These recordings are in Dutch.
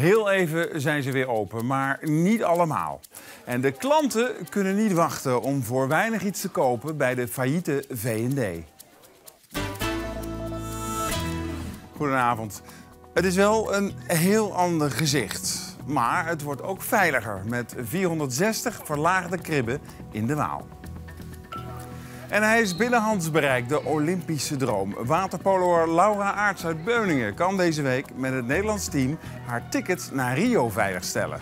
Heel even zijn ze weer open, maar niet allemaal. En de klanten kunnen niet wachten om voor weinig iets te kopen bij de failliete V&D. Goedenavond. Het is wel een heel ander gezicht. Maar het wordt ook veiliger met 460 verlaagde kribben in de Waal. En hij is binnen bereik, de Olympische droom. Waterpoloer Laura Aarts uit Beuningen kan deze week met het Nederlands team haar ticket naar Rio veiligstellen.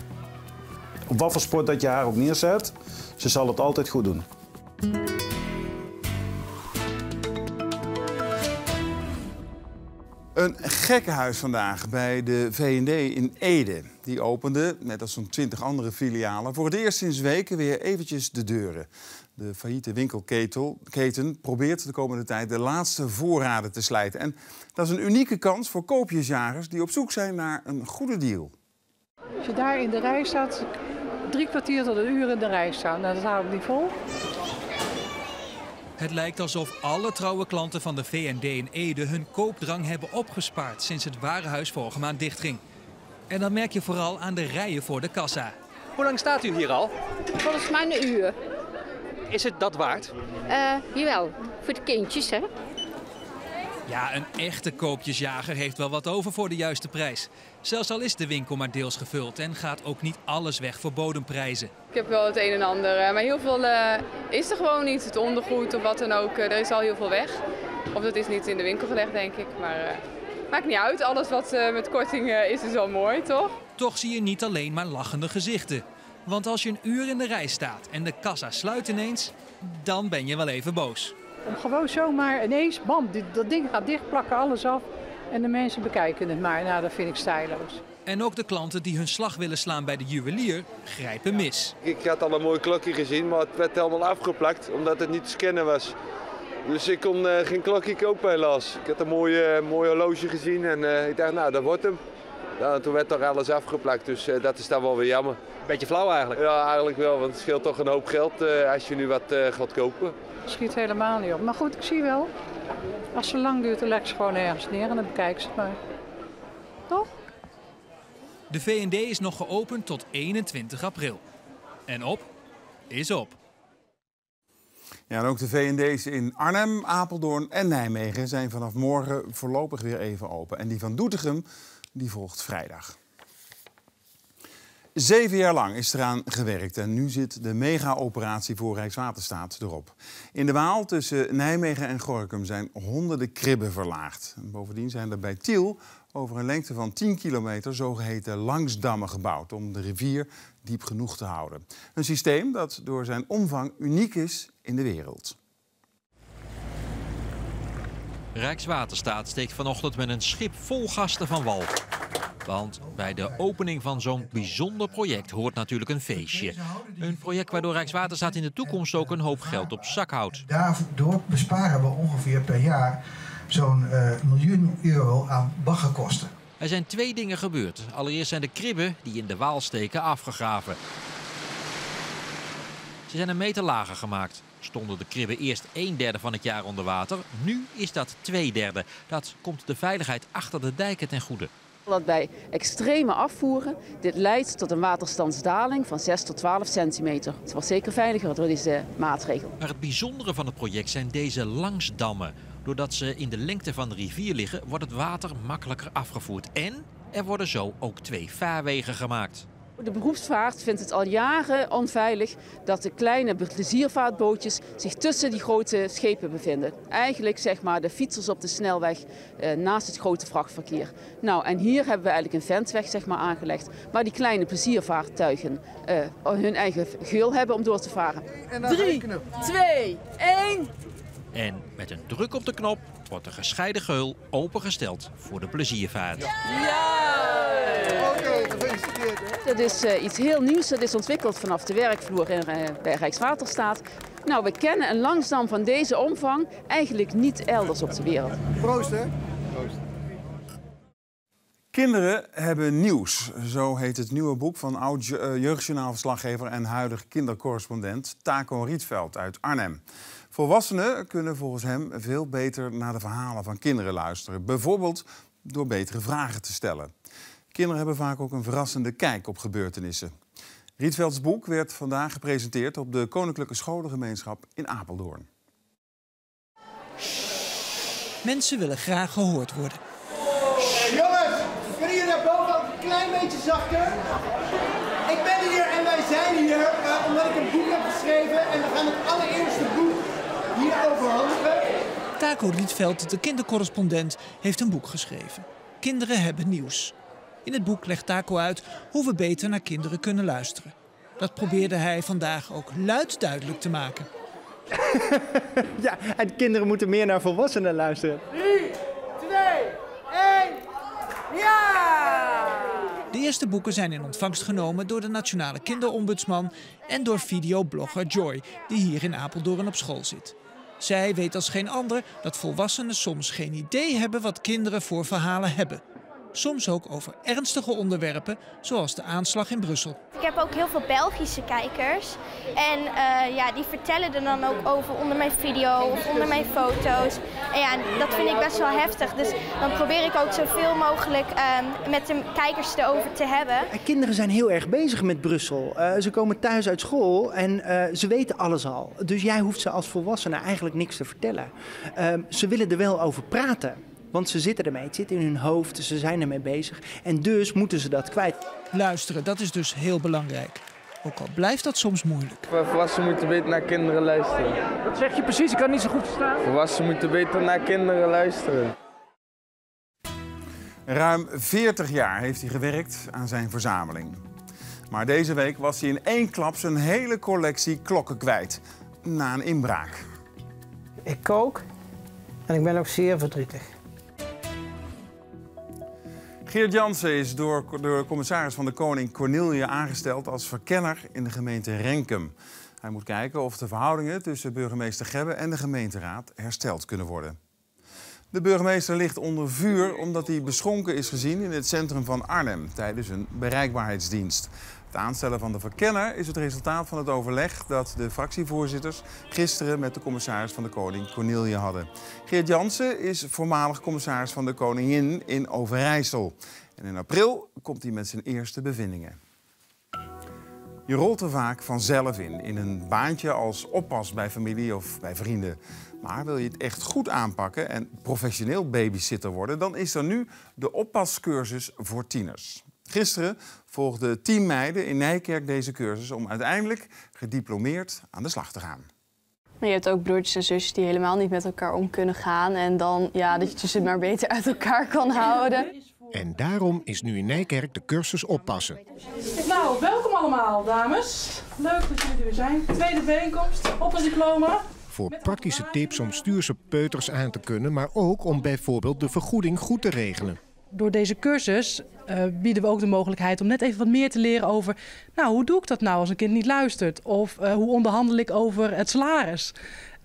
Op wat voor sport dat je haar ook neerzet, ze zal het altijd goed doen. Een gekkenhuis vandaag bij de V&D in Ede. Die opende, net als zo'n twintig andere filialen, voor het eerst sinds weken weer eventjes de deuren. De failliete winkelketen probeert de komende tijd de laatste voorraden te slijten. En dat is een unieke kans voor koopjesjagers die op zoek zijn naar een goede deal. Als je daar in de rij staat, drie kwartier tot een uur in de rij staan, nou, dat hou ik niet vol. Het lijkt alsof alle trouwe klanten van de V&D in Ede hun koopdrang hebben opgespaard sinds het warenhuis vorige maand dichtging. En dat merk je vooral aan de rijen voor de kassa. Hoe lang staat u hier al? Volgens mij een uur. Is het dat waard? Uh, jawel, voor de kindjes hè. Ja, een echte koopjesjager heeft wel wat over voor de juiste prijs. Zelfs al is de winkel maar deels gevuld en gaat ook niet alles weg voor bodemprijzen. Ik heb wel het een en ander, eh, maar heel veel uh, is er gewoon niet. Het ondergoed of wat dan ook, er is al heel veel weg. Of dat is niet in de winkel gelegd, denk ik. Maar uh, maakt niet uit, alles wat met korting is, is wel mooi, toch? Toch zie je niet alleen maar lachende gezichten. Want als je een uur in de rij staat en de kassa sluit ineens, dan ben je wel even boos. Om gewoon zomaar ineens, bam, dat ding gaat dicht, plakken alles af. En de mensen bekijken het maar. Nou, dat vind ik stijloos. En ook de klanten die hun slag willen slaan bij de juwelier grijpen mis. Ik had al een mooi klokje gezien, maar het werd helemaal afgeplakt omdat het niet te scannen was. Dus ik kon uh, geen klokje kopen helaas. Ik had een mooie, uh, mooi horloge gezien en uh, ik dacht, nou dat wordt hem. Ja, toen werd toch alles afgeplakt, dus dat is dan wel weer jammer. Beetje flauw eigenlijk? Ja, eigenlijk wel, want het scheelt toch een hoop geld als je nu wat gaat kopen. Schiet helemaal niet op. Maar goed, ik zie wel. Als het lang duurt, dan leg ze gewoon ergens neer en dan bekijken ze het maar. Toch? De V&D is nog geopend tot 21 april. En op is op. Ja, en ook de V&D's in Arnhem, Apeldoorn en Nijmegen zijn vanaf morgen voorlopig weer even open. En die van Doetinchem die volgt vrijdag. Zeven jaar lang is eraan gewerkt en nu zit de mega-operatie voor Rijkswaterstaat erop. In de Waal tussen Nijmegen en Gorkum zijn honderden kribben verlaagd. bovendien zijn er bij Tiel over een lengte van 10 kilometer zogeheten langsdammen gebouwd om de rivier diep genoeg te houden. Een systeem dat door zijn omvang uniek is in de wereld. Rijkswaterstaat steekt vanochtend met een schip vol gasten van wal. Want bij de opening van zo'n bijzonder project hoort natuurlijk een feestje. Een project waardoor Rijkswaterstaat in de toekomst ook een hoop geld op zak houdt. Daardoor besparen we ongeveer per jaar zo'n uh, miljoen euro aan baggerkosten. Er zijn twee dingen gebeurd. Allereerst zijn de kribben die in de Waal steken afgegraven. Ze zijn een meter lager gemaakt. Stonden de kribben eerst een derde van het jaar onder water. Nu is dat twee derde. Dat komt de veiligheid achter de dijken ten goede dat bij extreme afvoeren dit leidt tot een waterstandsdaling van 6 tot 12 centimeter. Het wordt zeker veiliger door deze maatregel. Maar het bijzondere van het project zijn deze langsdammen. Doordat ze in de lengte van de rivier liggen, wordt het water makkelijker afgevoerd. En er worden zo ook twee vaarwegen gemaakt. De beroepsvaart vindt het al jaren onveilig dat de kleine pleziervaartbootjes zich tussen die grote schepen bevinden. Eigenlijk zeg maar de fietsers op de snelweg eh, naast het grote vrachtverkeer. Nou, en hier hebben we eigenlijk een ventweg zeg maar, aangelegd waar die kleine pleziervaartuigen eh, hun eigen geul hebben om door te varen. 3, 2, 1. En met een druk op de knop wordt de gescheiden geul opengesteld voor de pleziervaart. Ja! Dat is uh, iets heel nieuws. Dat is ontwikkeld vanaf de werkvloer in, uh, bij Rijkswaterstaat. Nou, we kennen een langsdam van deze omvang eigenlijk niet elders op de wereld. Proost, hè? Proost. Kinderen hebben nieuws. Zo heet het nieuwe boek van oud-jeugdjournaalverslaggever en huidig kindercorrespondent Taco Rietveld uit Arnhem. Volwassenen kunnen volgens hem veel beter naar de verhalen van kinderen luisteren. Bijvoorbeeld door betere vragen te stellen. Kinderen hebben vaak ook een verrassende kijk op gebeurtenissen. Rietvelds boek werd vandaag gepresenteerd op de Koninklijke Scholengemeenschap in Apeldoorn. Mensen willen graag gehoord worden. Jongens, kunnen jullie naar boven een klein beetje zachter? Ik ben hier en wij zijn hier uh, omdat ik een boek heb geschreven en we gaan het allereerste boek hier overhandigen. Taco Rietveld, de kindercorrespondent, heeft een boek geschreven. Kinderen hebben nieuws. In het boek legt Taco uit hoe we beter naar kinderen kunnen luisteren. Dat probeerde hij vandaag ook luid duidelijk te maken. ja, en kinderen moeten meer naar volwassenen luisteren. 3, 2, 1, ja! De eerste boeken zijn in ontvangst genomen door de Nationale Kinderombudsman en door videoblogger Joy, die hier in Apeldoorn op school zit. Zij weet als geen ander dat volwassenen soms geen idee hebben wat kinderen voor verhalen hebben. Soms ook over ernstige onderwerpen, zoals de aanslag in Brussel. Ik heb ook heel veel Belgische kijkers. En uh, ja, die vertellen er dan ook over onder mijn video of onder mijn foto's. En ja, dat vind ik best wel heftig. Dus dan probeer ik ook zoveel mogelijk uh, met de kijkers erover te hebben. Kinderen zijn heel erg bezig met Brussel. Uh, ze komen thuis uit school en ze weten alles al. Dus jij hoeft ze als volwassene eigenlijk niks te vertellen. Ehm, ze willen er wel over praten. Want ze zitten ermee, het zit in hun hoofd, ze zijn ermee bezig. En dus moeten ze dat kwijt. Luisteren, dat is dus heel belangrijk. Ook al blijft dat soms moeilijk. Volwassenen moeten beter naar kinderen luisteren. Wat zeg je precies? Ik kan niet zo goed verstaan. Volwassenen moeten beter naar kinderen luisteren. Ruim 40 jaar heeft hij gewerkt aan zijn verzameling. Maar deze week was hij in één klap zijn hele collectie klokken kwijt. Na een inbraak. Ik kook en ik ben ook zeer verdrietig. Geert Jansen is door, door commissaris van de Koning Cornelia aangesteld als verkenner in de gemeente Renkum. Hij moet kijken of de verhoudingen tussen burgemeester Gebbe en de gemeenteraad hersteld kunnen worden. De burgemeester ligt onder vuur omdat hij beschonken is gezien in het centrum van Arnhem tijdens een bereikbaarheidsdienst. Het aanstellen van de verkenner is het resultaat van het overleg dat de fractievoorzitters gisteren met de commissaris van de Koning Cornelia hadden. Geert Jansen is voormalig commissaris van de Koningin in Overijssel. En in april komt hij met zijn eerste bevindingen. Je rolt er vaak vanzelf in, in een baantje als oppas bij familie of bij vrienden. Maar wil je het echt goed aanpakken en professioneel babysitter worden, dan is er nu de oppascursus voor tieners. Gisteren volgden tien meiden in Nijkerk deze cursus om uiteindelijk gediplomeerd aan de slag te gaan. Maar je hebt ook broertjes en zusjes die helemaal niet met elkaar om kunnen gaan. En dan ja, dat je ze maar beter uit elkaar kan houden. En daarom is nu in Nijkerk de cursus oppassen. Nou, welkom allemaal, dames. Leuk dat jullie er zijn. Tweede bijeenkomst, oppasdiploma. Voor praktische tips om stuurse peuters aan te kunnen, maar ook om bijvoorbeeld de vergoeding goed te regelen. Door deze cursus uh, bieden we ook de mogelijkheid om net even wat meer te leren over... nou, hoe doe ik dat nou als een kind niet luistert? Of uh, hoe onderhandel ik over het salaris?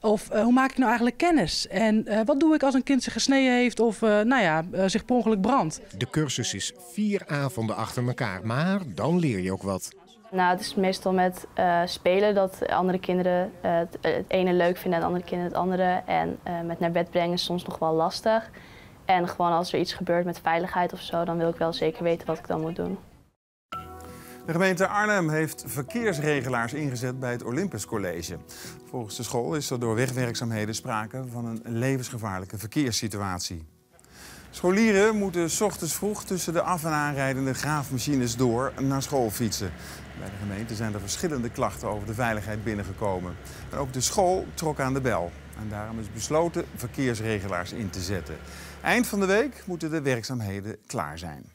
Of uh, hoe maak ik nou eigenlijk kennis? En wat doe ik als een kind zich gesneden heeft of nou ja, zich per ongeluk brandt? De cursus is vier avonden achter elkaar, maar dan leer je ook wat. Nou, het is meestal met spelen dat andere kinderen het, het, ene leuk vinden en andere kinderen het andere. En met naar bed brengen is soms nog wel lastig. En gewoon als er iets gebeurt met veiligheid of zo, dan wil ik wel zeker weten wat ik dan moet doen. De gemeente Arnhem heeft verkeersregelaars ingezet bij het Olympus College. Volgens de school is er door wegwerkzaamheden sprake van een levensgevaarlijke verkeerssituatie. Scholieren moeten s ochtends vroeg tussen de af- en aanrijdende graafmachines door naar school fietsen. Bij de gemeente zijn er verschillende klachten over de veiligheid binnengekomen. En ook de school trok aan de bel. En daarom is besloten verkeersregelaars in te zetten. Eind van de week moeten de werkzaamheden klaar zijn.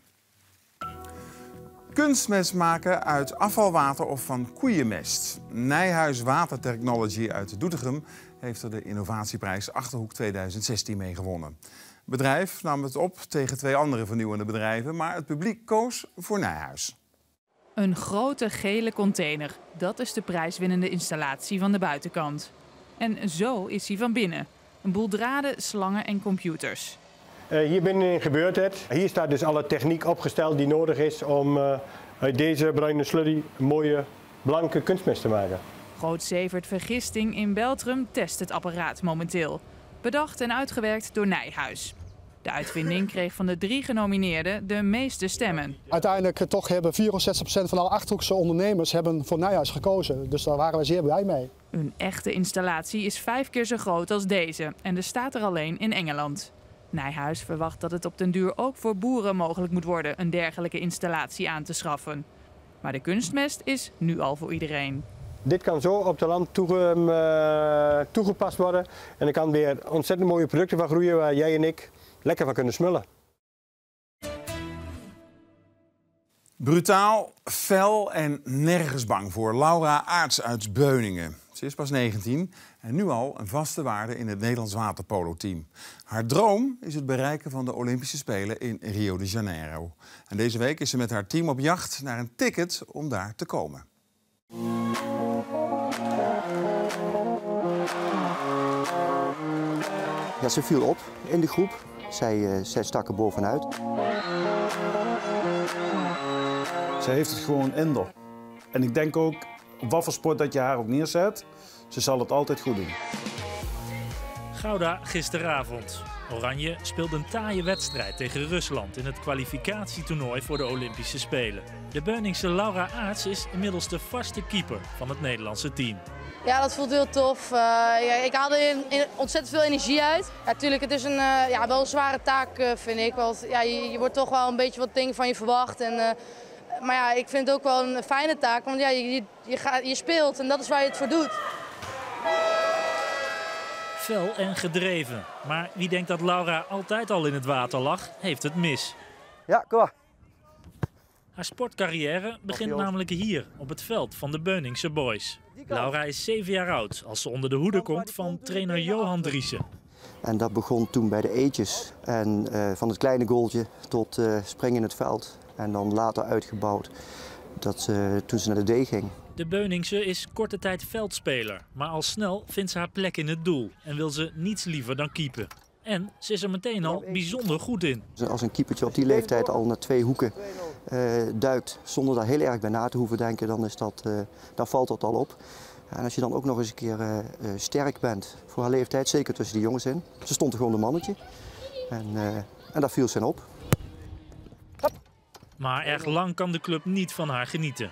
Kunstmest maken uit afvalwater of van koeienmest. Nijhuis Water Technology uit Doetinchem heeft er de innovatieprijs Achterhoek 2016 mee gewonnen. Het bedrijf nam het op tegen twee andere vernieuwende bedrijven, maar het publiek koos voor Nijhuis. Een grote gele container. Dat is de prijswinnende installatie van de buitenkant. En zo is hij van binnen. Een boel draden, slangen en computers. Uh, hier binnenin gebeurt het. Hier staat dus alle techniek opgesteld die nodig is om uh, uit deze bruine slurry een mooie blanke kunstmest te maken. Groot Zevert Vergisting in Beltrum test het apparaat momenteel. Bedacht en uitgewerkt door Nijhuis. De uitvinding kreeg van de drie genomineerden de meeste stemmen. Uiteindelijk toch hebben 64% van alle Achterhoekse ondernemers hebben voor Nijhuis gekozen. Dus daar waren we zeer blij mee. Een echte installatie is vijf keer zo groot als deze en er staat er alleen in Engeland. Nijhuis verwacht dat het op den duur ook voor boeren mogelijk moet worden een dergelijke installatie aan te schaffen. Maar de kunstmest is nu al voor iedereen. Dit kan zo op de land uh, toegepast worden. En er kan weer ontzettend mooie producten van groeien waar jij en ik lekker van kunnen smullen. Brutaal, fel en nergens bang voor Laura Aarts uit Beuningen. Ze is pas 19 en nu al een vaste waarde in het Nederlands waterpolo-team. Haar droom is het bereiken van de Olympische Spelen in Rio de Janeiro. En deze week is ze met haar team op jacht naar een ticket om daar te komen. Ja, ze viel op in de groep. Zij, uh, zij stak er bovenuit. Zij heeft het gewoon in. En ik denk ook, op wat voor sport dat je haar ook neerzet, ze zal het altijd goed doen. Gouda gisteravond. Oranje speelde een taaie wedstrijd tegen Rusland in het kwalificatietoernooi voor de Olympische Spelen. De Beuningse Laura Aarts is inmiddels de vaste keeper van het Nederlandse team. Ja, dat voelt heel tof. Uh, ja, ik haal er in, in ontzettend veel energie uit. Ja, natuurlijk, het is een, uh, ja, wel een zware taak, uh, vind ik. Want ja, je, je, wordt toch wel een beetje wat dingen van je verwacht. En, maar ja, ik vind het ook wel een fijne taak. Want ja, je, je, je, gaat, je speelt en dat is waar je het voor doet. Fel en gedreven. Maar wie denkt dat Laura altijd al in het water lag, heeft het mis. Ja, kom maar. Haar sportcarrière begint namelijk hier, op het veld van de Beuningse Boys. Laura is 7 jaar oud als ze onder de hoede komt van trainer Johan Driessen. En dat begon toen bij de eetjes. En uh, van het kleine goaltje tot uh, springen in het veld. En dan later uitgebouwd dat ze, toen ze naar de D ging. De Beuningse is korte tijd veldspeler. Maar al snel vindt ze haar plek in het doel. En wil ze niets liever dan keepen. En ze is er meteen al bijzonder goed in. Als een keepertje op die leeftijd al naar twee hoeken uh, duikt, zonder daar heel erg bij na te hoeven denken, dan, is dat, uh, dan valt dat al op. En als je dan ook nog eens een keer uh, sterk bent voor haar leeftijd, zeker tussen die jongens in. Ze stond er gewoon een mannetje. En, en daar viel ze in op. Maar erg lang kan de club niet van haar genieten.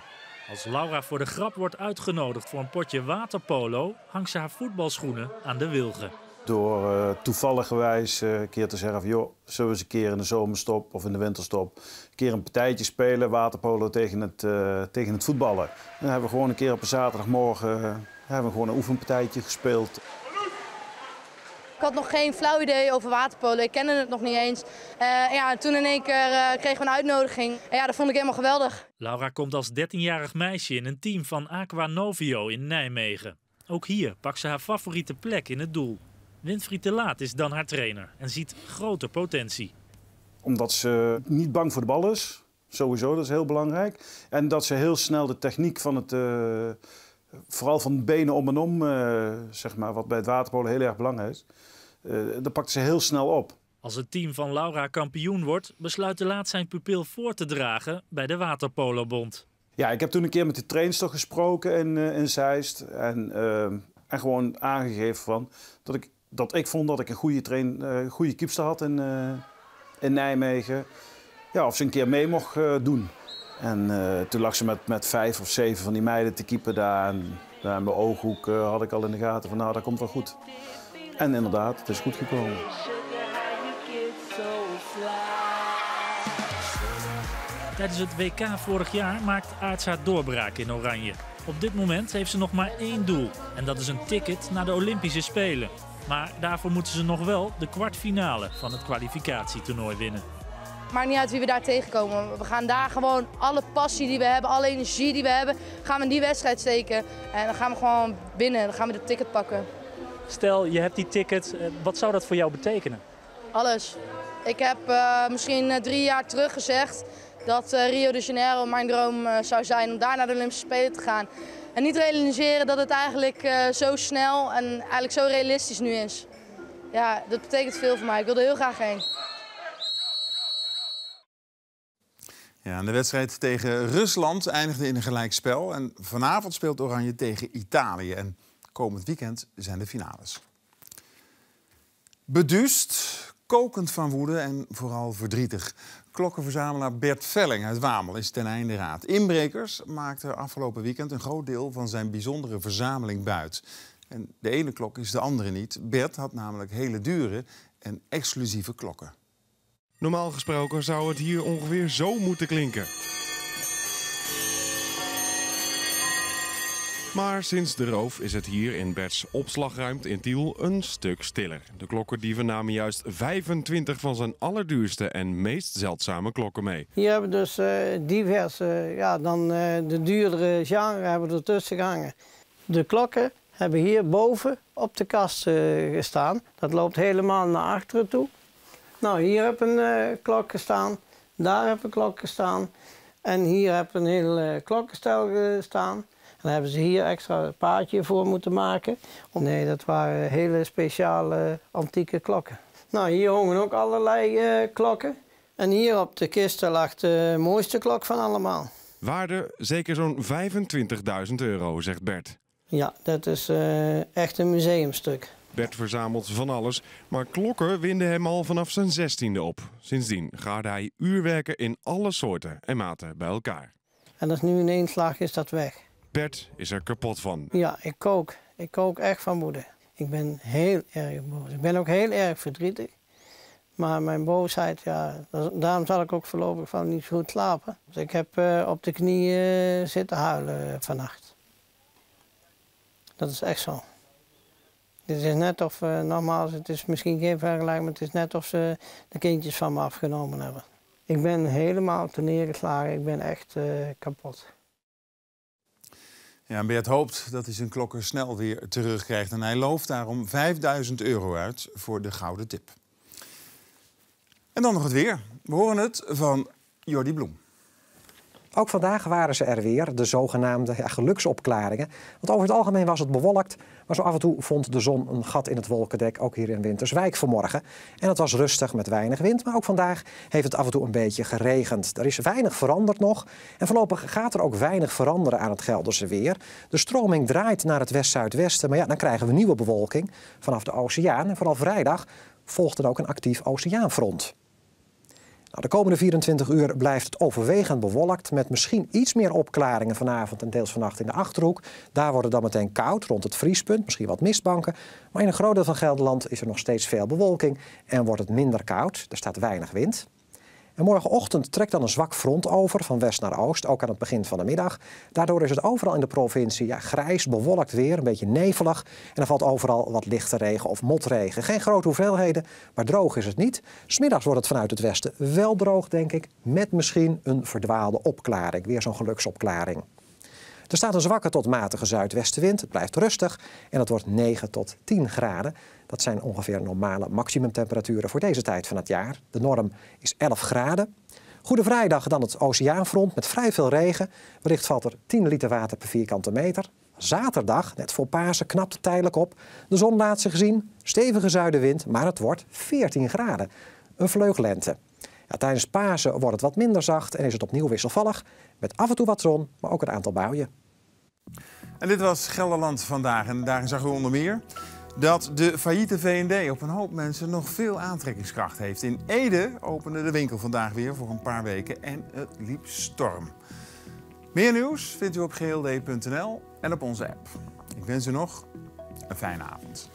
Als Laura voor de grap wordt uitgenodigd voor een potje waterpolo, hangt ze haar voetbalschoenen aan de wilgen. Door uh, toevalligerwijs uh, een keer te zeggen joh, zullen we eens een keer in de zomerstop of in de winterstop... een keer een partijtje spelen, waterpolo tegen het, uh, tegen het voetballen. En dan hebben we gewoon een keer op een zaterdagmorgen... hebben we gewoon een oefenpartijtje gespeeld. Ik had nog geen flauw idee over waterpolo, ik kende het nog niet eens. Uh, ja, toen in één keer uh, kregen we een uitnodiging. En ja, dat vond ik helemaal geweldig. Laura komt als 13-jarig meisje in een team van Aqua Novio in Nijmegen. Ook hier pakt ze haar favoriete plek in het doel. Winfried de Laat is dan haar trainer en ziet grote potentie. Omdat ze niet bang voor de bal is, sowieso, dat is heel belangrijk. En dat ze heel snel de techniek van het, uh, vooral van benen om en om, uh, zeg maar, wat bij het waterpolen heel erg belangrijk is, uh, dat pakt ze heel snel op. Als het team van Laura kampioen wordt, besluit de Laat zijn pupil voor te dragen bij de Waterpolobond. Ja, ik heb toen een keer met de trainster gesproken in, in Zeist en, en gewoon aangegeven van dat ik dat ik vond dat ik een goede, train, uh, goede kiepster had in, uh, in Nijmegen. Ja, of ze een keer mee mocht doen. En toen lag ze met, met vijf of zeven van die meiden te keeper daar. Daar in mijn ooghoek had ik al in de gaten van nou, dat komt wel goed. En inderdaad, het is goed gekomen. Tijdens het WK vorig jaar maakt Aarts doorbraak in Oranje. Op dit moment heeft ze nog maar één doel. En dat is een ticket naar de Olympische Spelen. Maar daarvoor moeten ze nog wel de kwartfinale van het kwalificatietoernooi winnen. Maakt niet uit wie we daar tegenkomen. We gaan daar gewoon alle passie die we hebben, alle energie die we hebben, gaan we in die wedstrijd steken. En dan gaan we gewoon winnen. Dan gaan we de ticket pakken. Stel, je hebt die ticket. Wat zou dat voor jou betekenen? Alles. Ik heb uh, misschien uh, drie jaar terug gezegd dat uh, Rio de Janeiro mijn droom zou zijn om daar naar de Olympische Spelen te gaan. En niet realiseren dat het eigenlijk zo snel en eigenlijk zo realistisch nu is. Ja, dat betekent veel voor mij. Ik wil er heel graag heen. De wedstrijd tegen Rusland eindigde in een gelijkspel. En vanavond speelt Oranje tegen Italië. En komend weekend zijn de finales. Beduust, kokend van woede en vooral verdrietig. Klokkenverzamelaar Bert Velling uit Wamel is ten einde raad. Inbrekers maakten afgelopen weekend een groot deel van zijn bijzondere verzameling buit. En de ene klok is de andere niet. Bert had namelijk hele dure en exclusieve klokken. Normaal gesproken zou het hier ongeveer zo moeten klinken. Maar sinds de roof is het hier in Berts opslagruimte in Tiel een stuk stiller. De klokkerdieven namen juist 25 van zijn allerduurste en meest zeldzame klokken mee. Hier hebben we dus uh, diverse, ja, dan uh, de duurdere genre hebben we ertussen gehangen. De klokken hebben hier boven op de kast uh, gestaan. Dat loopt helemaal naar achteren toe. Nou, hier heb een klok gestaan, daar heb een klok gestaan en hier heb een heel klokkenstel gestaan. Dan hebben ze hier extra een paardje voor moeten maken. Nee, dat waren hele speciale antieke klokken. Nou, hier hongen ook allerlei uh, klokken. En hier op de kisten lag de mooiste klok van allemaal. Waarde zeker zo'n 25.000 euro, zegt Bert. Ja, dat is uh, echt een museumstuk. Bert verzamelt van alles, maar klokken winden hem al vanaf zijn zestiende op. Sindsdien gaarde hij uurwerken in alle soorten en maten bij elkaar. En dat is nu in één slag is dat weg. Bert is er kapot van. Ja, ik kook. Ik kook echt van moeder. Ik ben heel erg boos. Ik ben ook heel erg verdrietig. Maar mijn boosheid, ja, daarom zal ik ook voorlopig van niet zo goed slapen. Dus ik heb uh, op de knieën uh, zitten huilen vannacht. Dat is echt zo. Het is net of, uh, het is misschien geen vergelijking, maar het is net of ze de kindjes van me afgenomen hebben. Ik ben helemaal neergeslagen, ik ben echt kapot. Ja, Bert hoopt dat hij zijn klokken snel weer terugkrijgt. En hij looft daarom 5000 euro uit voor de gouden tip. En dan nog het weer. We horen het van Jordi Bloem. Ook vandaag waren ze er weer, de zogenaamde geluksopklaringen. Want over het algemeen was het bewolkt, maar zo af en toe vond de zon een gat in het wolkendek, ook hier in Winterswijk vanmorgen. En het was rustig met weinig wind, maar ook vandaag heeft het af en toe een beetje geregend. Er is weinig veranderd nog en voorlopig gaat er ook weinig veranderen aan het Gelderse weer. De stroming draait naar het west-zuidwesten, maar ja, dan krijgen we nieuwe bewolking vanaf de oceaan. En vooral vrijdag volgt er ook een actief oceaanfront. Nou, de komende 24 uur blijft het overwegend bewolkt met misschien iets meer opklaringen vanavond en deels vannacht in de Achterhoek. Daar wordt het dan meteen koud, rond het vriespunt, misschien wat mistbanken. Maar in een groot deel van Gelderland is er nog steeds veel bewolking en wordt het minder koud. Er staat weinig wind. En morgenochtend trekt dan een zwak front over van west naar oost, ook aan het begin van de middag. Daardoor is het overal in de provincie grijs, bewolkt weer, een beetje nevelig. En er valt overal wat lichte regen of motregen. Geen grote hoeveelheden, maar droog is het niet. Smiddags wordt het vanuit het westen wel droog, denk ik, met misschien een verdwaalde opklaring. Weer zo'n geluksopklaring. Er staat een zwakke tot matige zuidwestenwind. Het blijft rustig en het wordt 9 tot 10 graden. Dat zijn ongeveer normale maximumtemperaturen voor deze tijd van het jaar. De norm is 11 graden. Goede Vrijdag dan het oceaanfront met vrij veel regen. Wellicht valt er 10 liter water per vierkante meter. Zaterdag, net voor Pasen, knapt het tijdelijk op. De zon laat zich zien, stevige zuidenwind, maar het wordt 14 graden. Een vleuglente. Ja, tijdens Pasen wordt het wat minder zacht en is het opnieuw wisselvallig. Met af en toe wat zon, maar ook een aantal buien. En dit was Gelderland vandaag. En daarin zag u onder meer dat de failliete V&D op een hoop mensen nog veel aantrekkingskracht heeft. In Ede opende de winkel vandaag weer voor een paar weken en het liep storm. Meer nieuws vindt u op gld.nl en op onze app. Ik wens u nog een fijne avond.